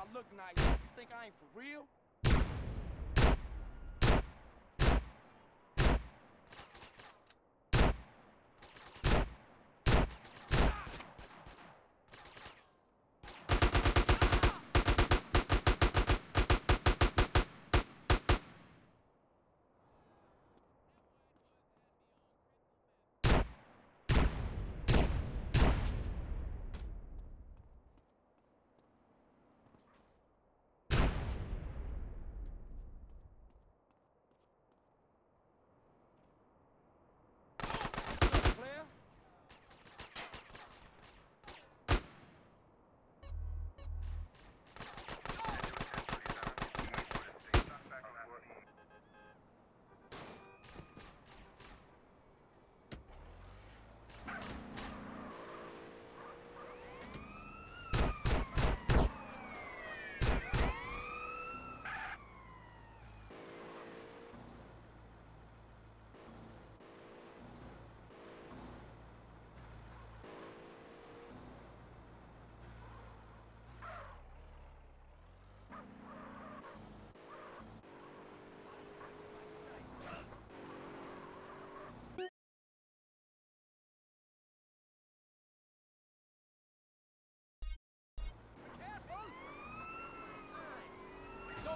I look nice. You think I ain't for real? What's up, player?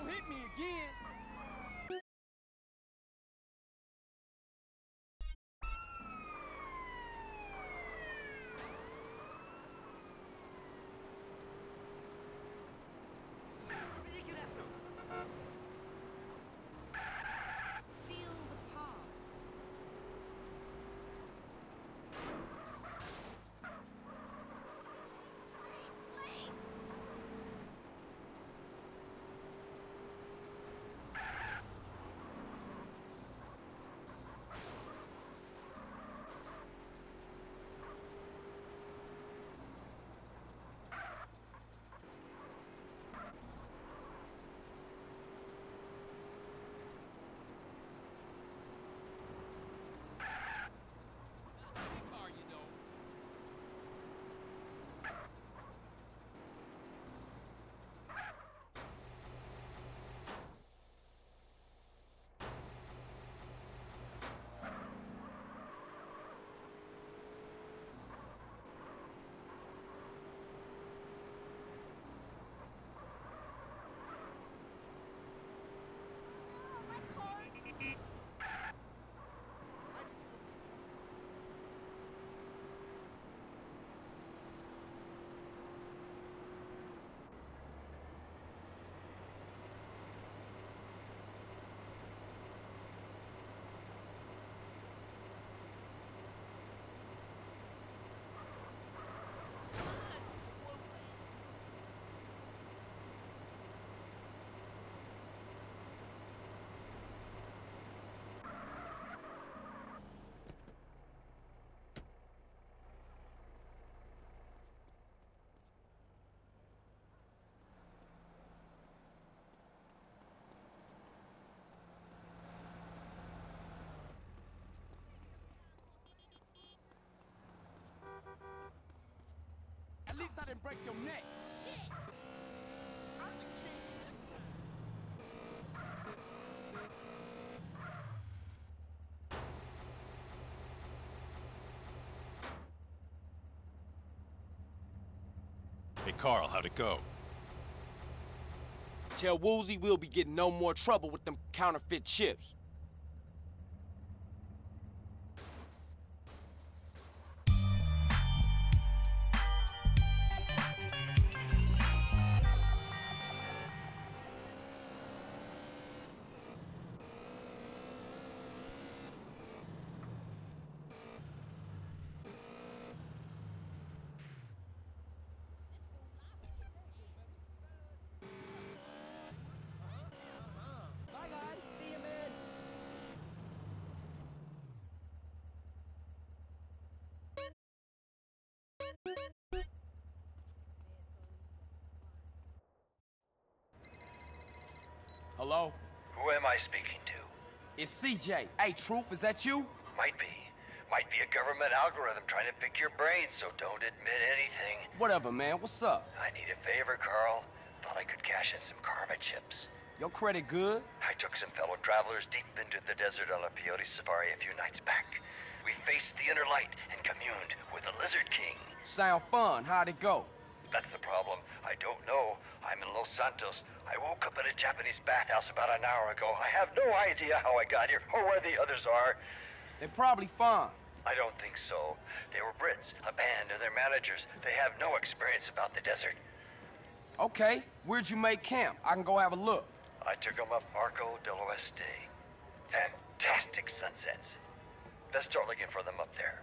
Hit me again. At least I didn't break your neck. Hey Carl, how'd it go? Tell Woozie we'll be getting no more trouble with them counterfeit chips. CJ. Hey, Truth, is that you? Might be. Might be a government algorithm trying to pick your brain, so don't admit anything. Whatever, man. What's up? I need a favor, Carl. thought I could cash in some karma chips. Your credit good? I took some fellow travelers deep into the desert on a peyote safari a few nights back. We faced the inner light and communed with the Lizard King. Sound fun. How'd it go? That's the problem. I don't know. I'm in Los Santos. I woke up in a Japanese bathhouse about an hour ago. I have no idea how I got here or where the others are. They're probably fine. I don't think so. They were Brits, a band, and their managers. They have no experience about the desert. Okay, where'd you make camp? I can go have a look. I took them up Arco del Oeste. Fantastic sunsets. Let's start looking for them up there.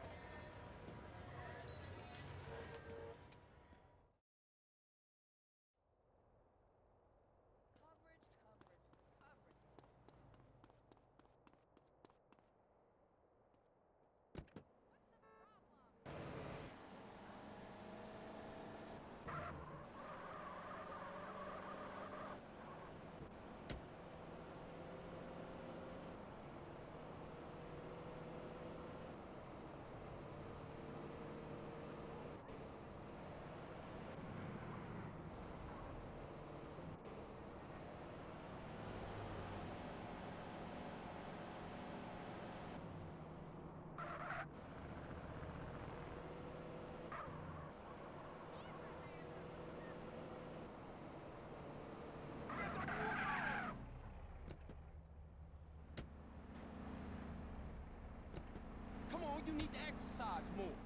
Come you need to exercise more.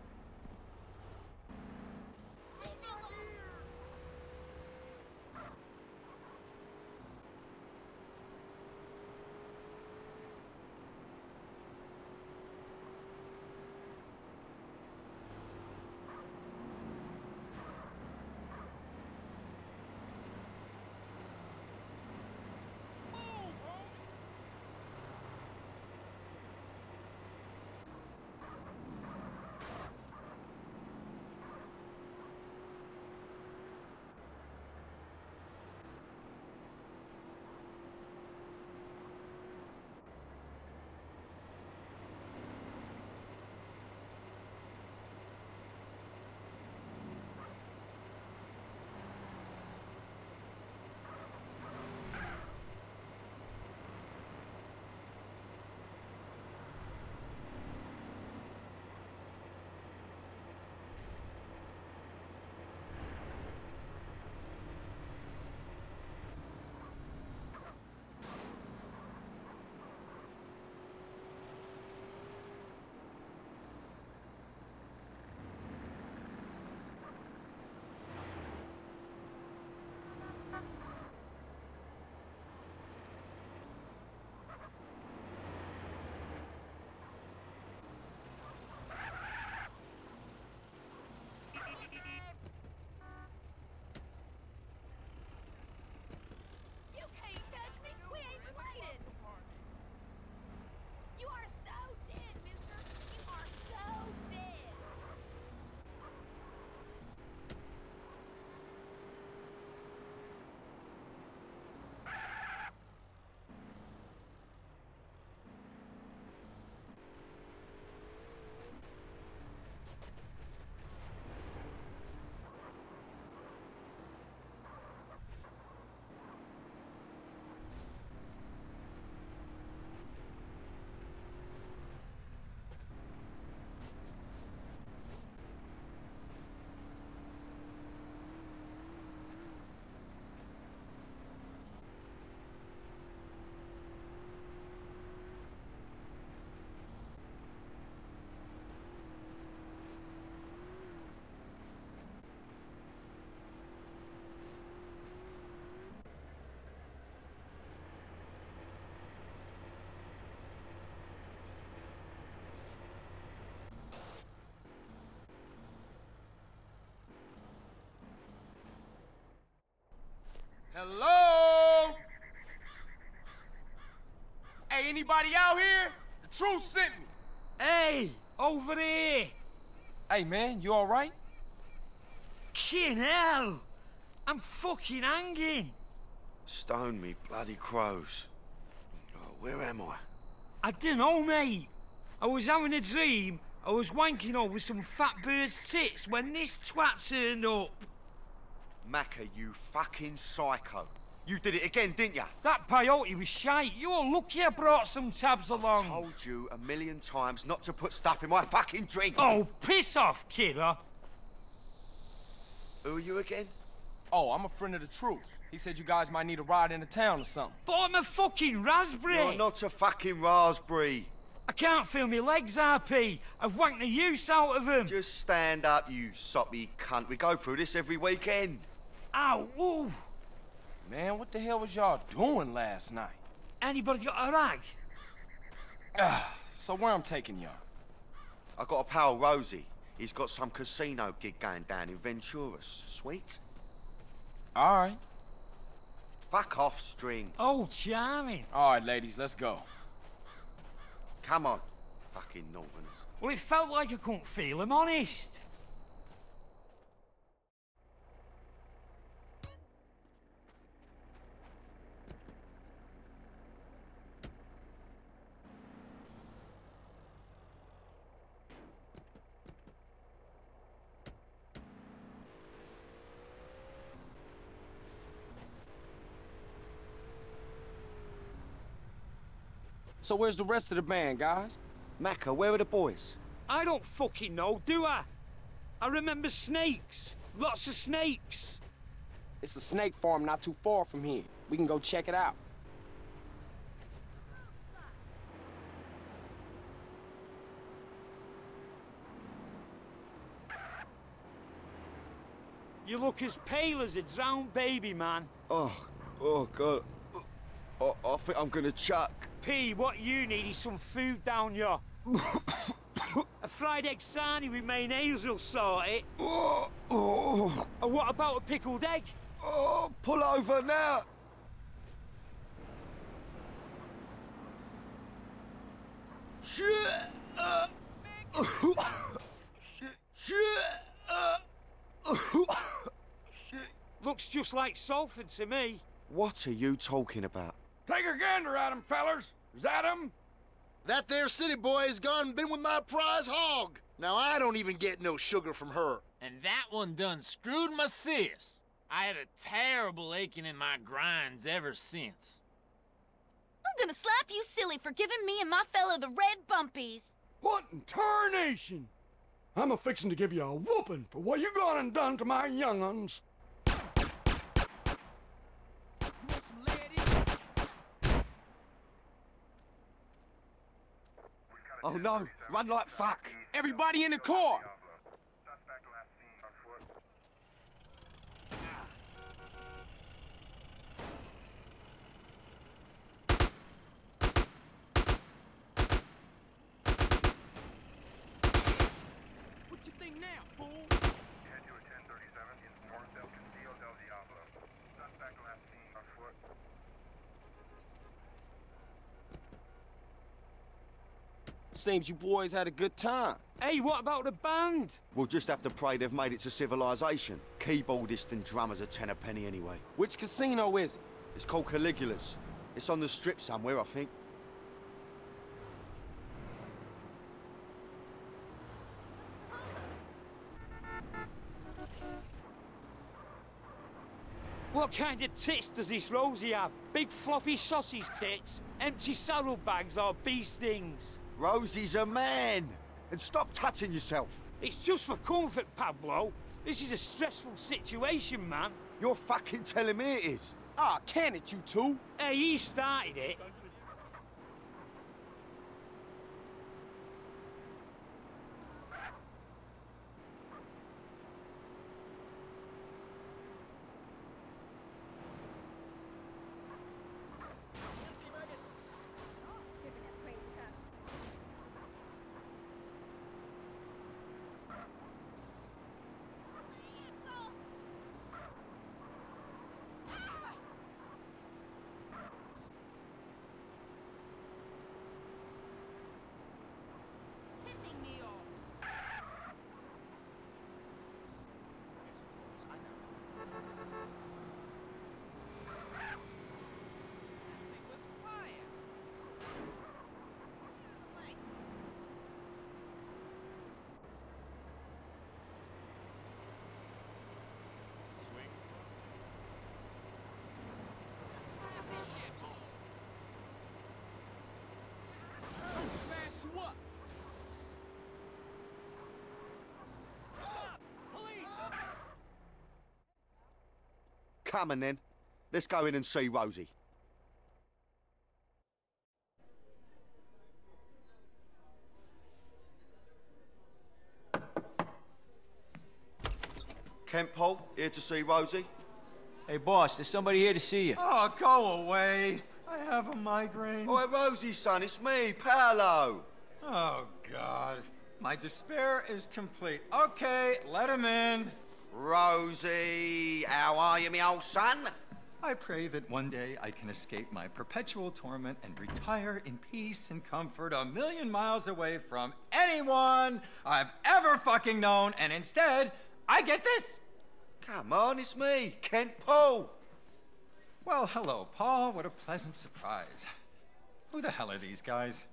Hey, anybody out here? The truth sent me. Hey, over there! Hey, man, you all right? Kin hell! I'm fucking hanging! Stone me bloody crows. Oh, where am I? I don't know, mate. I was having a dream. I was wanking over some fat bird's tits when this twat turned up. Maccer, you fucking psycho. You did it again, didn't ya? That peyote was shite. You're lucky I brought some tabs along. I told you a million times not to put stuff in my fucking drink. Oh, piss off, kidder. Who are you again? Oh, I'm a friend of the truth. He said you guys might need a ride into town or something. But I'm a fucking raspberry. You're not a fucking raspberry. I can't feel my legs, RP. I've wanked the use out of them. Just stand up, you soppy cunt. We go through this every weekend. Ow, ooh. Man, what the hell was y'all doing last night? Anybody got a rag? Ah, so where I'm taking y'all? I got a pal, Rosie. He's got some casino gig going down in Venturas. Sweet? All right. Fuck off, string. Oh, charming. All right, ladies, let's go. Come on, fucking northerners. Well, it felt like I couldn't feel him, honest. So where's the rest of the band, guys? Maccer, where are the boys? I don't fucking know, do I? I remember snakes. Lots of snakes. It's a snake farm not too far from here. We can go check it out. You look as pale as a drowned baby, man. Oh, oh, God. Oh, I think I'm gonna chuck. P, what you need is some food down here. a fried egg sarnie with mayonnaise will sort it. Oh, oh, And what about a pickled egg? oh, pull over now. Shit. Uh, shit. Shit. Shit. Looks just like Salford to me. What are you talking about? Take a gander at him, fellers. Is that him? That there city boy has gone and been with my prize hog. Now I don't even get no sugar from her. And that one done screwed my sis. I had a terrible aching in my grinds ever since. I'm gonna slap you silly for giving me and my fella the red bumpies. What in tarnation? I'm a fixin' to give you a whooping for what you gone and done to my young'uns. Oh no, run like fuck. Everybody in the car! What you think now, fool? Seems you boys had a good time. Hey, what about the band? We'll just have to pray they've made it to civilization. Keyboardist and drummers are ten a penny anyway. Which casino is it? It's called Caligula's. It's on the strip somewhere, I think. What kind of tits does this Rosie have? Big floppy sausage tits, empty saddlebags or bee stings? Rosie's a man! And stop touching yourself! It's just for comfort, Pablo. This is a stressful situation, man. You're fucking telling me it is! Ah, can it, you two? Hey, he started it. Come on then. Let's go in and see Rosie. Kent Paul, here to see Rosie. Hey, boss, there's somebody here to see you. Oh, go away. I have a migraine. Oh, Rosie, son, it's me, Paolo. Oh, God. My despair is complete. Okay, let him in. Rosie, how are you, me old son? I pray that one day I can escape my perpetual torment and retire in peace and comfort a million miles away from anyone I've ever fucking known, and instead, I get this. Come on, it's me, Kent Paul. Well, hello, Paul. What a pleasant surprise. Who the hell are these guys?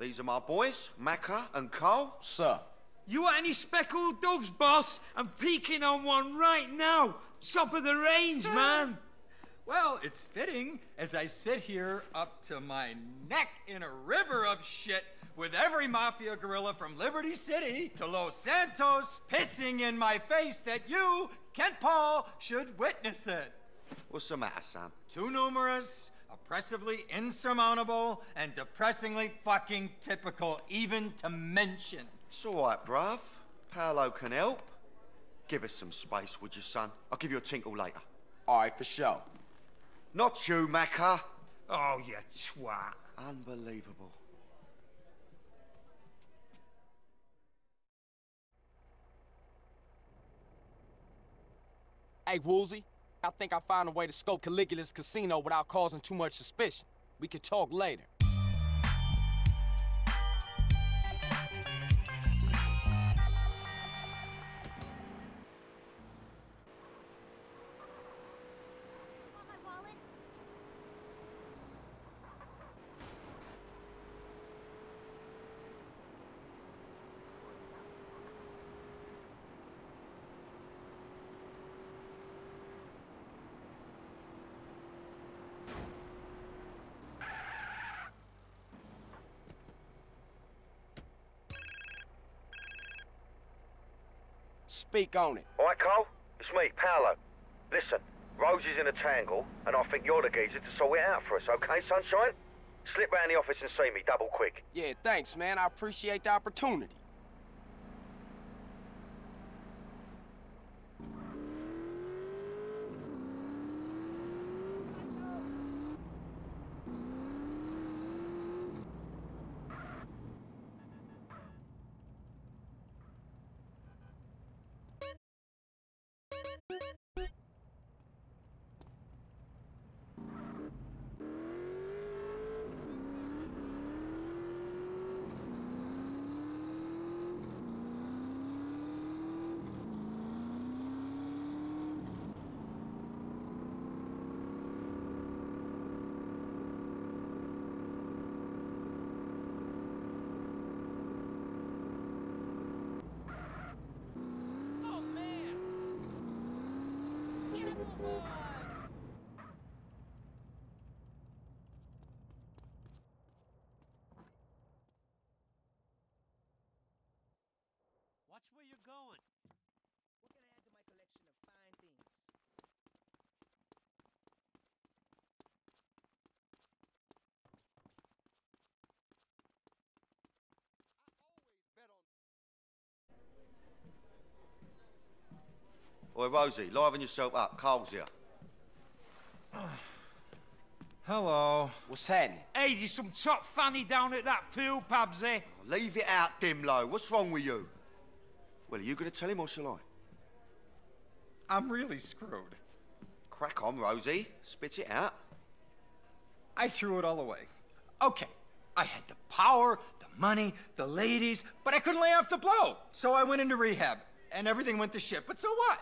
These are my boys, Maccer and Cole. Sir. You want any speckled doves, boss? I'm peeking on one right now. Top of the range, man. Well, it's fitting as I sit here up to my neck in a river of shit with every mafia gorilla from Liberty City to Los Santos pissing in my face that you, Kent Paul, should witness it. What's the matter, son? Too numerous, oppressively insurmountable, and depressingly fucking typical, even to mention. It's all right, bruv. Paolo can help. Give us some space, would you, son? I'll give you a tinkle later. All right, for sure. Not you, Maccer. Oh, you twat. Unbelievable. Hey, Woozie, I think I found a way to scope Caligula's casino without causing too much suspicion. We could talk later. Speak on it. All right, Cole? It's me, Paolo. Listen, Rosie's in a tangle, and I think you're the geezer to sort it out for us, okay, sunshine? Slip round the office and see me, double quick. Yeah, thanks, man. I appreciate the opportunity. Oh, man. Watch where you're going. What can I add to my collection of fine things? Oi, Rosie, liven yourself up. Carl's here. Hello. What's happening? Hey, there's some top fanny down at that pool, Pabsy. Leave it out, Dimlo. What's wrong with you? Well, are you going to tell him or shall I? I'm really screwed. Crack on, Rosie. Spit it out. I threw it all away. Okay, I had the power, the money, the ladies, but I couldn't lay off the blow. So I went into rehab, and everything went to shit. But so what?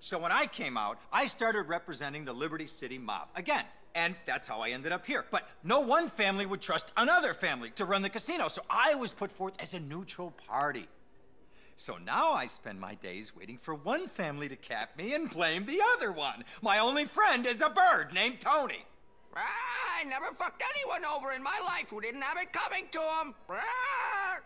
So when I came out, I started representing the Liberty City mob again. And that's how I ended up here. But no one family would trust another family to run the casino, so I was put forth as a neutral party. So now I spend my days waiting for one family to cap me and blame the other one. My only friend is a bird named Tony. I never fucked anyone over in my life who didn't have it coming to them.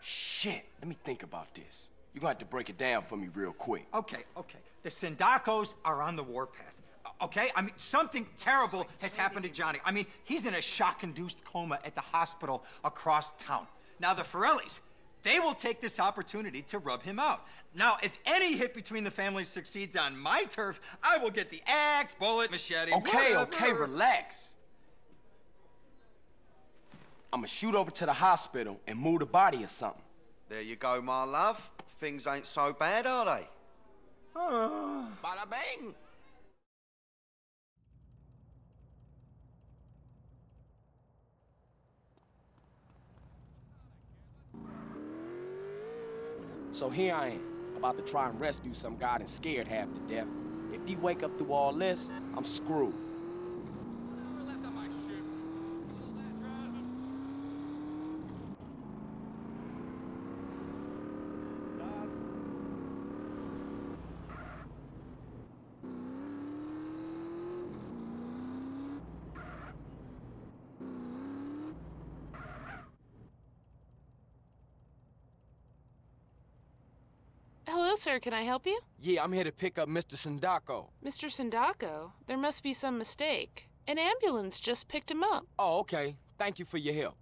Shit, let me think about this. You're gonna have to break it down for me real quick. Okay, okay. The Sindaccos are on the warpath. Okay? I mean, something terrible has happened to Johnny. I mean, he's in a shock induced coma at the hospital across town. Now, the Forellis, they will take this opportunity to rub him out. Now, if any hit between the families succeeds on my turf, I will get the axe, bullet, machete. Okay, whatever. okay, relax. I'ma shoot over to the hospital and move the body or something. There you go, my love. Things ain't so bad, are they? Bada bing. So here I am, about to try and rescue some guy that's scared half to death. If he wake up through all this, I'm screwed. Hello, sir. Can I help you? Yeah, I'm here to pick up Mr. Sindacco. Mr. Sindacco, there must be some mistake. An ambulance just picked him up. Oh, okay. Thank you for your help.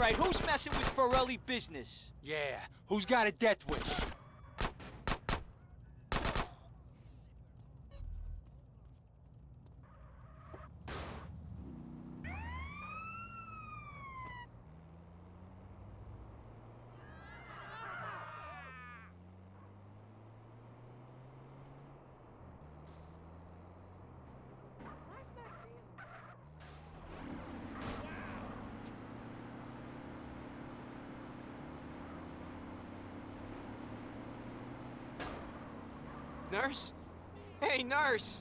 All right, who's messing with Forelli business? Yeah, who's got a death wish? Nurse? Hey, nurse!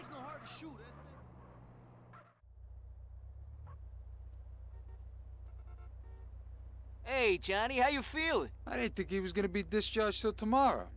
Takes no heart to shoot, that's it. Hey, Johnny, how you feeling? I didn't think he was gonna be discharged till tomorrow.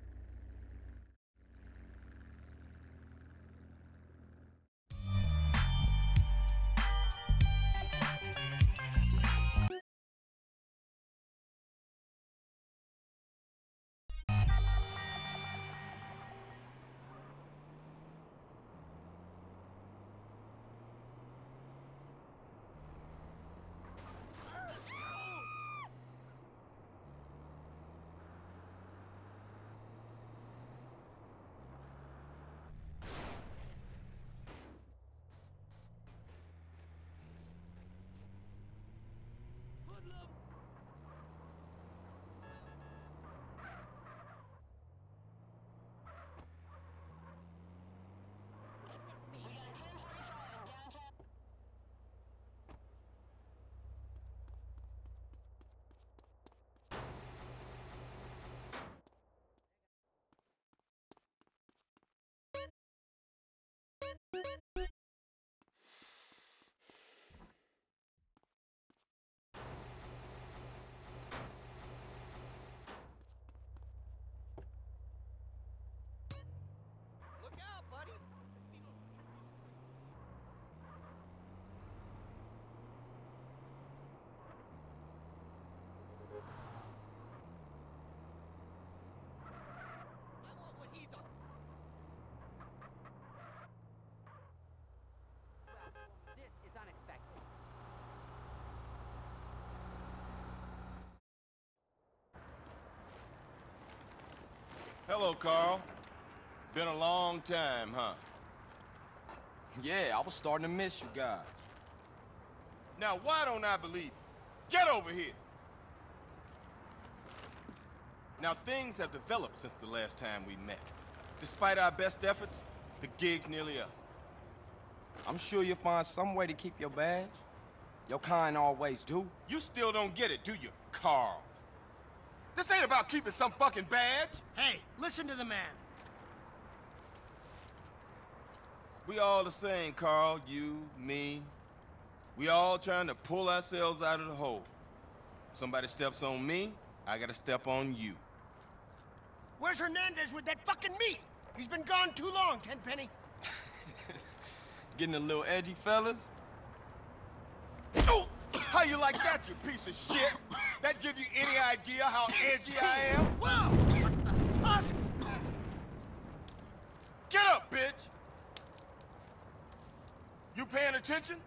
Hello, Carl. Been a long time, huh? Yeah, I was starting to miss you guys. Now, why don't I believe you? Get over here! Now, things have developed since the last time we met. Despite our best efforts, the gig's nearly up. I'm sure you'll find some way to keep your badge. Your kind always do. You still don't get it, do you, Carl? This ain't about keeping some fucking badge. Hey, listen to the man. We all the same, Carl. You, me. We all trying to pull ourselves out of the hole. Somebody steps on me, I gotta step on you. Where's Hernandez with that fucking meat? He's been gone too long, Tenpenny. Getting a little edgy, fellas? Oh, how you like that, you piece of shit? That give you any idea how edgy I am? Whoa! Get up, bitch! You paying attention?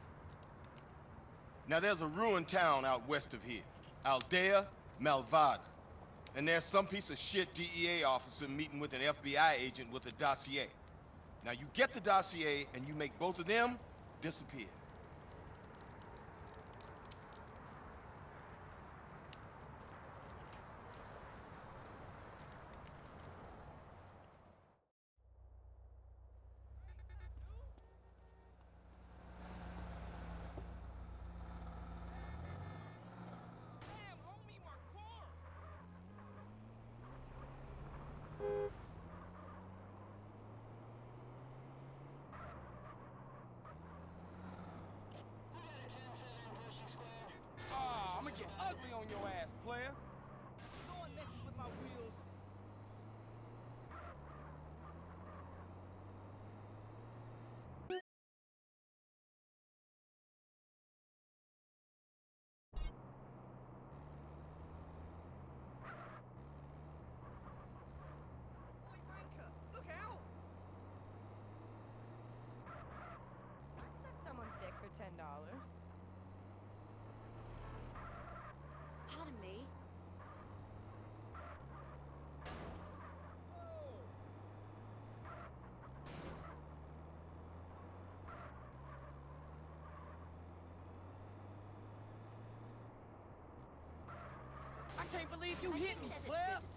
Now there's a ruined town out west of here. Aldea Malvada. And there's some piece of shit DEA officer meeting with an FBI agent with a dossier. Now you get the dossier and you make both of them disappear. Ah, I'm gonna get ugly on your ass, player. No one messes with my wheels. Oi, Franca, look out! Suck someone's dick for ten dollars. Pardon me. I can't believe you I hit me, said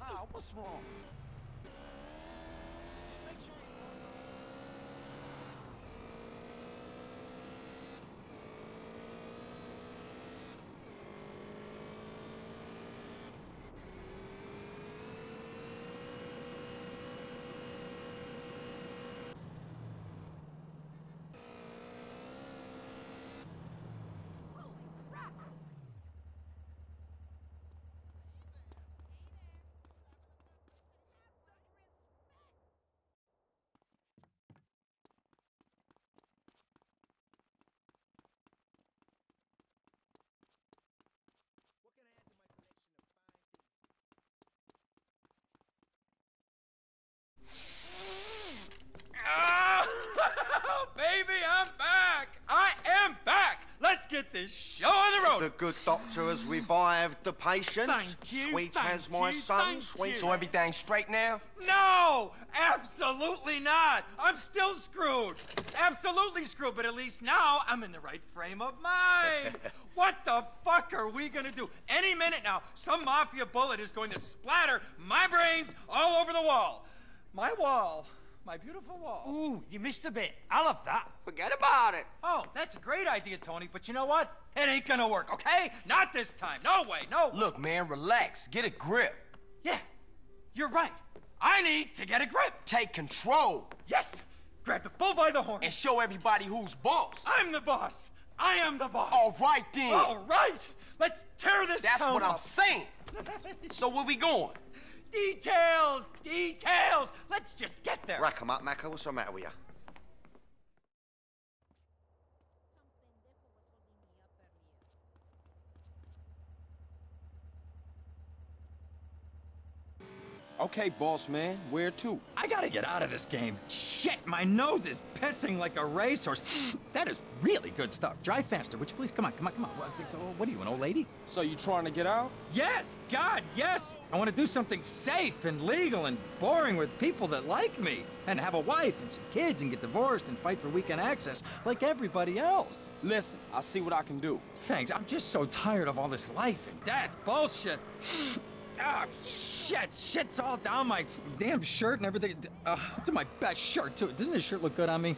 Ah, what's wrong? Oh, baby, I'm back! I am back! Let's get this show on the road! The good doctor has revived the patient. Thank you, Sweet thank as my you, son. thank Sweet. So everything's straight now? No! Absolutely not! I'm still screwed! Absolutely screwed, but at least now I'm in the right frame of mind! what the fuck are we gonna do? Any minute now, some mafia bullet is going to splatter my brains all over the wall! My wall. My beautiful wall. Ooh, you missed a bit. I love that. Forget about it. Oh, that's a great idea, Tony, but you know what? It ain't gonna work, okay? Not this time. No way, no. Look, man, relax. Get a grip. Yeah, you're right. I need to get a grip. Take control. Yes! Grab the bull by the horn. And show everybody who's boss. I'm the boss. I am the boss. All right, then. All right. Let's tear this That's town what I'm up. saying. so where we going? Details, details. Let's just get there. Rack 'em up, Maccer. What's the matter with you? Okay, boss man. Where to? I gotta get out of this game. Shit, my nose is pissing like a racehorse. That is really good stuff. Drive faster, would you please? Come on, come on, come on. What, are you, an old lady? So you trying to get out? Yes, God, yes. I want to do something safe and legal and boring with people that like me. And have a wife and some kids and get divorced and fight for weekend access like everybody else. Listen, I'll see what I can do. Thanks, I'm just so tired of all this life and death bullshit. Ah, shit, shit's all down my damn shirt and everything. Uh, it's my best shirt, too. Doesn't this shirt look good on me?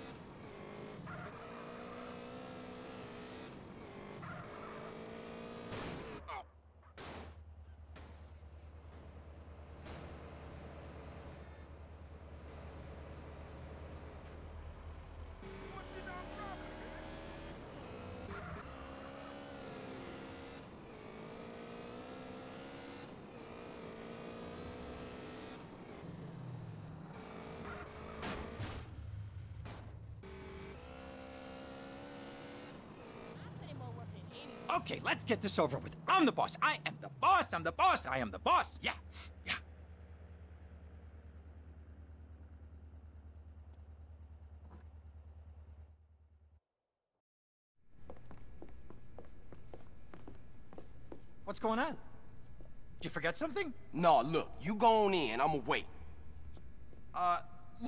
Okay, let's get this over with. I'm the boss. I am the boss. I'm the boss. I am the boss. Yeah, yeah. What's going on? Did you forget something? No, look, you go on in. I'ma wait. Uh,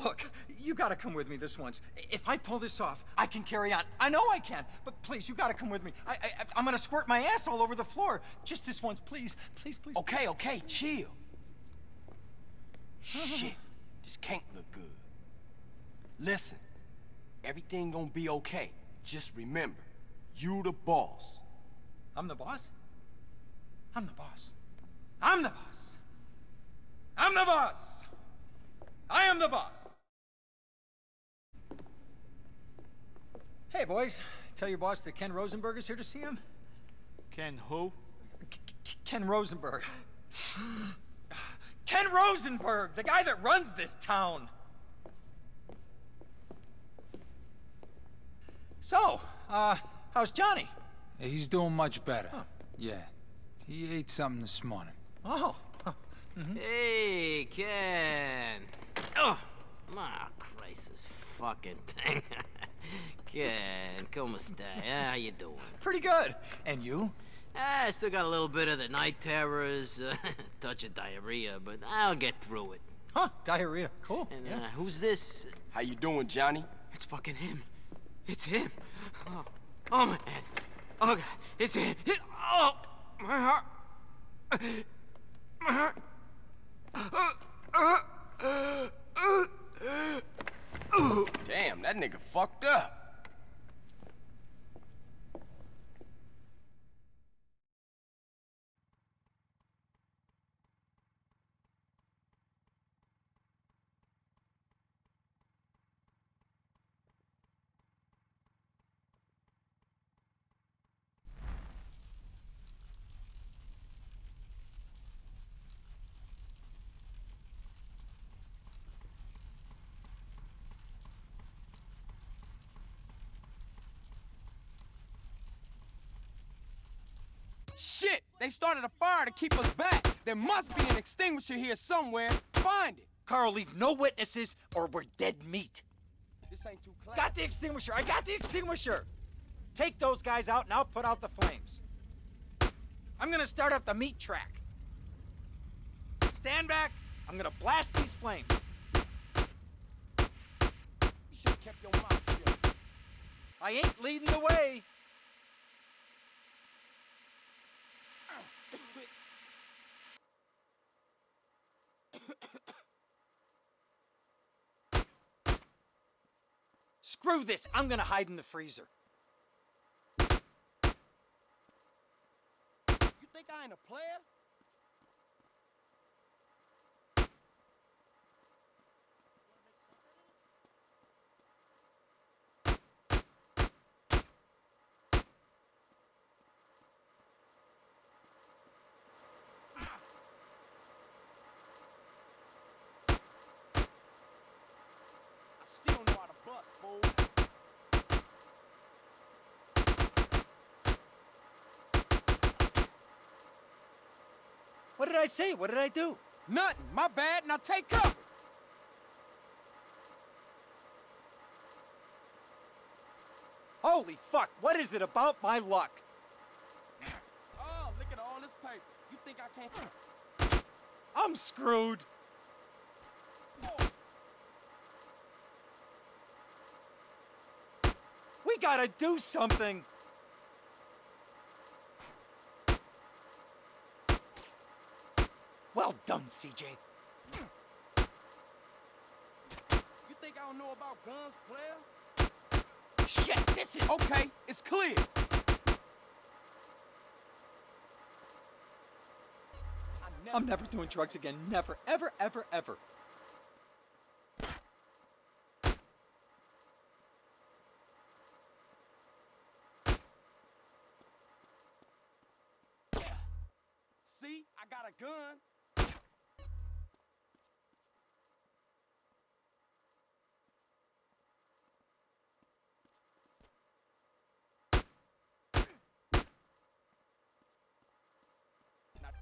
look, you gotta come with me this once. If I pull this off, I can carry on. I know I can, but please, you gotta come with me. I, I, I'm gonna squirt my ass all over the floor. Just this once, please. Please, please. Okay, okay, chill. Shit, this can't look good. Listen, everything gonna be okay. Just remember, you the boss. I'm the boss? I'm the boss. I'm the boss. I'm the boss. I am the boss. Hey, boys. Tell your boss that Ken Rosenberg is here to see him. Ken who? Ken Rosenberg. Ken Rosenberg, the guy that runs this town. So, uh, how's Johnny? He's doing much better. Yeah. He ate something this morning. Oh, Hey, Ken. Oh, my Christ, this fucking thing. Ken, como stai? How you doing? Pretty good. And you? Ah, I still got a little bit of the night terrors, uh, touch of diarrhea, but I'll get through it. Huh, diarrhea. Cool. And uh, who's this? How you doing, Johnny? It's fucking him. It's him. Oh, oh my head. Oh god, it's him. It, oh, my heart. My heart. Damn, that nigga fucked up. Shit! They started a fire to keep us back. There must be an extinguisher here somewhere. Find it. Carl, leave no witnesses or we're dead meat. This ain't too close. Got the extinguisher. I got the extinguisher. Take those guys out and I'll put out the flames. I'm gonna start up the meat track. Stand back. I'm gonna blast these flames. You should've kept your mouth shut. I ain't leading the way. Screw this. I'm gonna hide in the freezer. You think I ain't a player? I still know how to bust, fool. What did I say? What did I do? Nothing. My bad. Now take cover. Holy fuck, what is it about my luck? Oh, look at all this paper. You think I can't? I'm screwed. We gotta do something. Done, CJ. You think I don't know about guns, player? Shit, this is... Okay, it's clear. I'm never doing drugs again. Never, ever, ever, ever. See, I got a gun.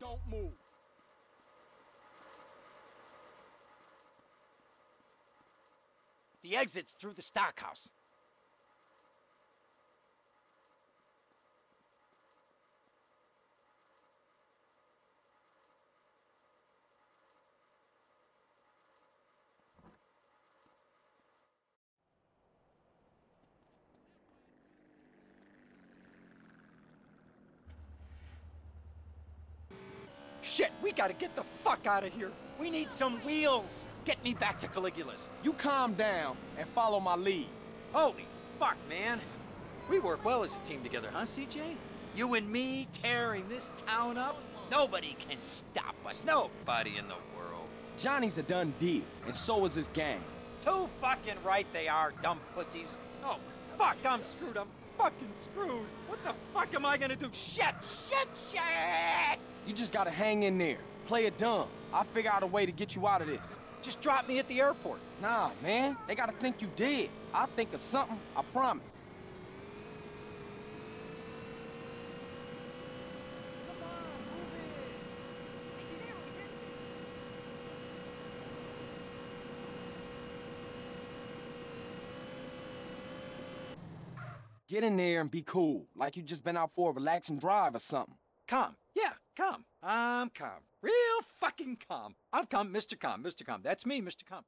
Don't move. The exit's through the stockhouse. Shit, we gotta get the fuck out of here. We need some wheels. Get me back to Caligula's. You calm down and follow my lead. Holy fuck, man. We work well as a team together, huh, CJ? You and me tearing this town up? Nobody can stop us. Nobody in the world. Johnny's a done deal, and so is his gang. Too fucking right they are, dumb pussies. Oh, fuck, I'm screwed. I'm fucking screwed. What the fuck am I gonna do? Shit, shit, shit! You just gotta hang in there. Play it dumb. I'll figure out a way to get you out of this. Just drop me at the airport. Nah, man. They gotta think you dead. I'll think of something, I promise. Get in there and be cool, like you just been out for a relaxing drive or something. Calm. Yeah, calm. I'm calm. Real fucking calm. I'm calm, Mr. Calm, Mr. Calm. That's me, Mr. Calm.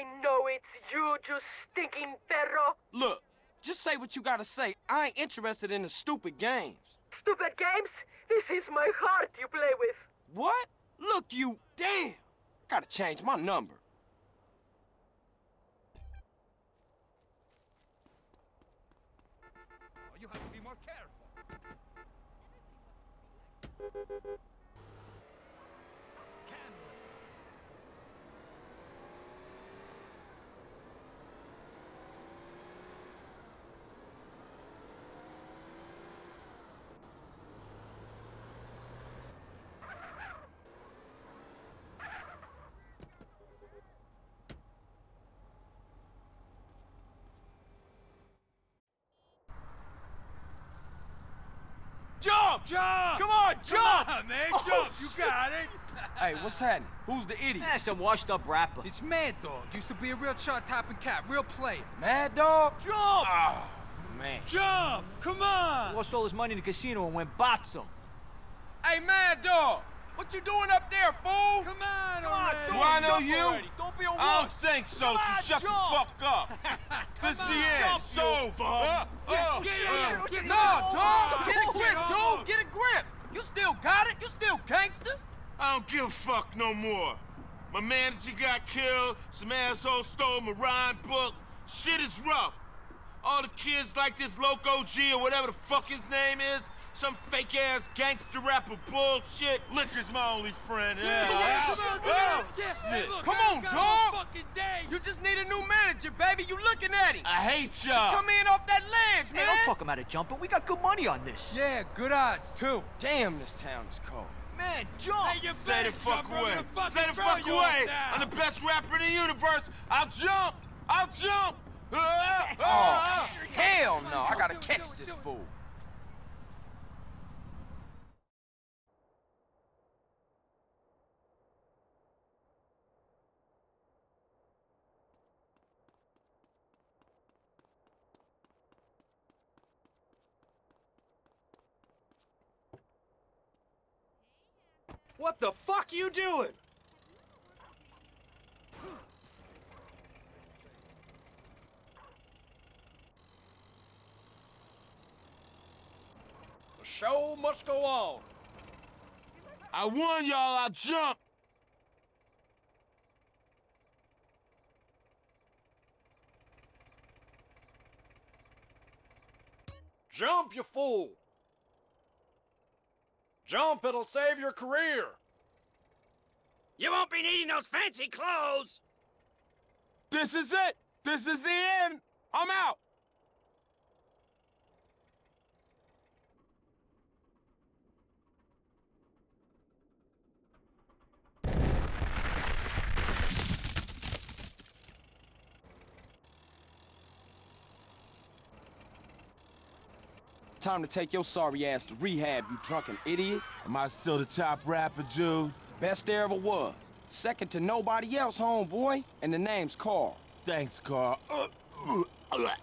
I know it's you, you stinking perro. Look, just say what you gotta say. I ain't interested in the stupid games. Stupid games? This is my heart you play with. What? Look, you damn. Gotta change my number. Oh, you have to be more careful. Jump! Jump! Come on, jump! Come on, man, Oh, jump! You got it! Hey, what's happening? Who's the idiot? That's a washed up rapper. It's Madd Dogg. Used to be a real chart topping cat, real player. Madd Dogg? Jump! Oh, man. Jump! Come on! Lost all his money in the casino and went botzo. Hey, Madd Dogg! What you doing up there, fool? Come on, Come on, Do dude, I know you? already. Be a I don't think so, Come so on, shut jump. the fuck up. this is the end. It's over. Uh, uh, Get uh. No, dog! Get a grip, dude! Get a grip! You still got it? You still gangster? I don't give a fuck no more. My manager got killed, some asshole stole my rhyme book. Shit is rough. All the kids like this Loco G or whatever the fuck his name is, some fake ass gangster rapper bullshit. Liquor's my only friend. Yeah. Come on, Come on, dog! You just need a new manager, baby. You looking at him. I hate Just y'all. come in off that ledge, Hey, man. don't talk him out of jumping. We got good money on this. Yeah, good odds, too. Damn, this town is cold. Man, jump! Hey, you Stay the fuck jump, I'm away. gonna Stay the fuck you away. I'm the best rapper in the universe. I'll jump. I'll jump. Oh, hell no. I gotta catch this fool. What the fuck you doing? The show must go on. I warn y'all, I'll jump. Jump, you fool! Jump, it'll save your career! You won't be needing those fancy clothes! This is it. This is the end. I'm out. Time to take your sorry ass to rehab, you drunken idiot. Am I still the top rapper, dude? Best there ever was. Second to nobody else, homeboy. And the name's Carl. Thanks, Carl. Uh, uh, uh,